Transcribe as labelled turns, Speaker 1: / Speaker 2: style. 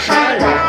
Speaker 1: Shine.